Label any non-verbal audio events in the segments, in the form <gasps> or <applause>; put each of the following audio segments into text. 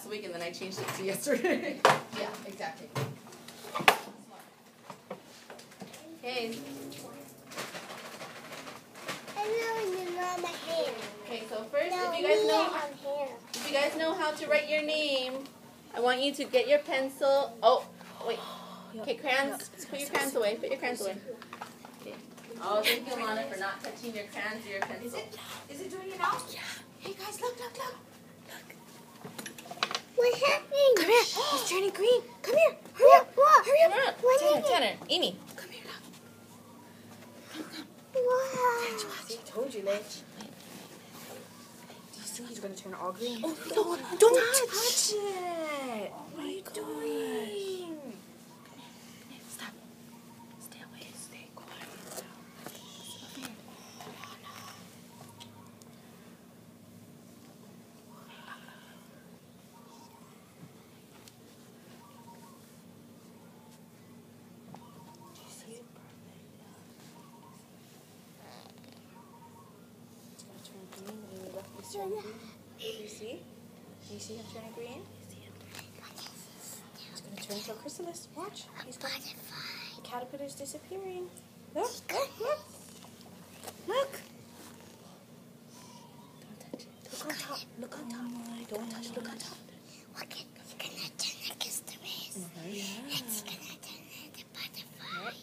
last week and then I changed it to yesterday. <laughs> Yeah, exactly. okay. I know you know my hair. Okay, so first, No, if you guys know, on if you guys know how to write your name, I want you to get your pencil. Oh, wait. Okay, crayons. Put your crayons away. Put your crayons away. Okay. Oh, thank you, Lana, for not touching your crayons or your pencil. Is it? Is it doing it now? Yeah. Hey guys, look, look, look. What happened? Come here. <gasps> It's turning green. Come here. Hurry up. What? Hurry up. Come on, What Tanner. Tanner, Amy. Come here. Wow. I told you, Lich. Do you see he's gonna turn all green? Oh, don't, don't touch it. What are you doing? Stop. Stay away. Stay quiet. It's gonna turn green and your left is turning green. Do you see? Do you see him turning green? It's gonna turn into a chrysalis. Watch. He's going. The caterpillar's disappearing. Look. Look. Look. Don't touch it. Look on top. Look on top. Don't touch. Look on top. Look, it's gonna turn like a strawberry. It's gonna turn into butterfly.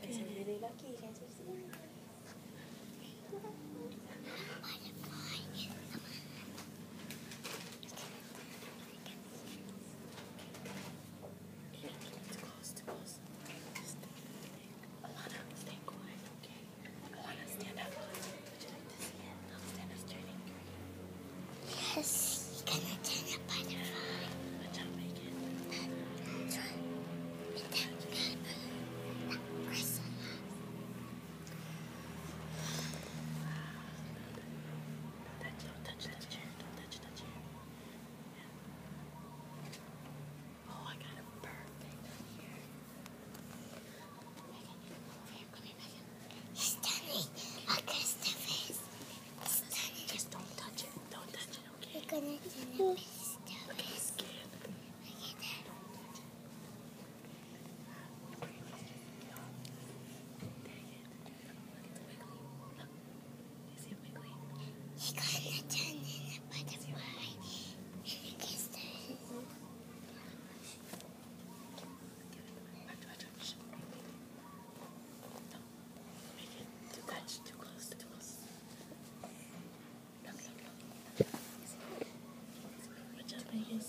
Guys are really lucky <laughs> guys are seeing. Too close, too close. Alana, stay quiet, okay? Alana, stand up. Would you like to see it? No, stand up, turning green. Yes, it's gonna turn a butterfly. Good job, Megan. That's right. It's that caterpillar. That chrysalis. Don't touch, don't touch the chair. Don't touch the chair. Yeah. Oh, I got it perfect here. Megan, you come over here. Come here, Megan. It's turning against the face. It's turning. Just don't touch it. Don't touch it, okay? It's gonna turn a face. Look at his skin. Look at that. Don't touch it. Dang it. Look, it's wiggly. Look. You see it wiggly? It's gonna turn in a butterfly. And it gets the Watch, watch, watch. No. Make it too close, too close, too close. Look, look, look. Watch out, Vegas.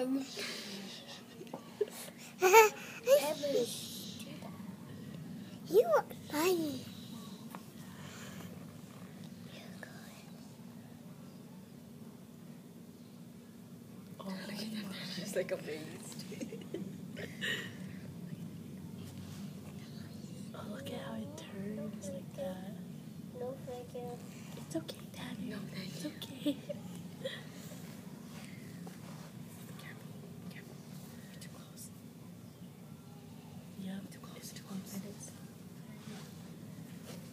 your head? you are funny. Oh my god. She's like amazed. oh, look at how it turns like that. No figure. It's okay, Daddy. No, thank you. it's okay. careful, careful. You're too close. Yep, too close. It's too close. Minutes.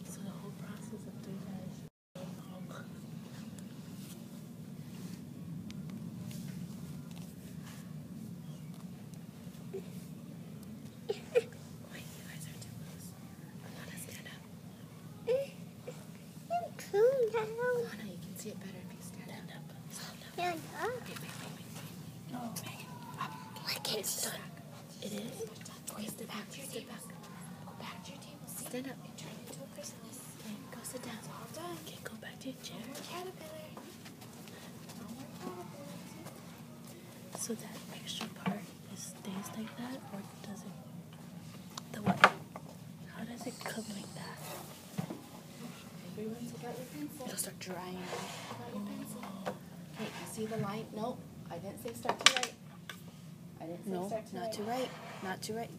So the whole process of doing that is so long. Wait, you guys are too close. Alana, stand up. Cool down. Alana, you can see it better if you stand up. Stand up. Stand up. Wait, wait, wait, wait, wait. No, Megan. Up. Look Okay, at it's done. It is? Okay, step back. Step back. Go back to your table. See? Stand up. It turned into a chrysalis. Okay, go sit down. All done. Okay, go back to your chair. No more caterpillar. No more caterpillar. So that extra part is stays like that, or does it? The what? How does it They come like that. Everyone take out your pencil. It'll start drying out. Take out your pencil. Okay, you see the line? No, I didn't say start to write. I didn't say No, start to not write. to write. Not to write.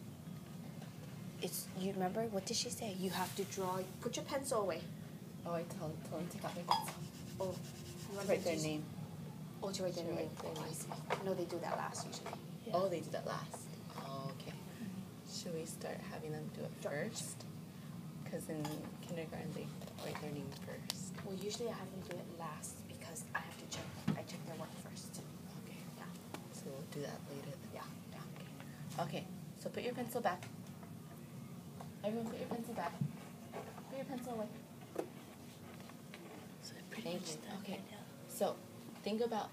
It's you remember what did she say? You have to draw. Put your pencil away. Oh, I told, told them to take out their pencil. Oh, you want Write to their use- name. Oh, to write their Should name. write their Oh, I name. see. No, they do that last usually. Yeah. Oh, they do that last. Oh, okay. Mm-hmm. Should we start having them do it first? Because in kindergarten they write their name first. Well, usually I have them do it last because I have to check. I check their work first. Okay. Yeah. So we'll do that later. Yeah. Yeah. Okay. So put your pencil back. Everyone, put your pencil back. Put your pencil away. So pretty Thank much you. Okay. right now. So think about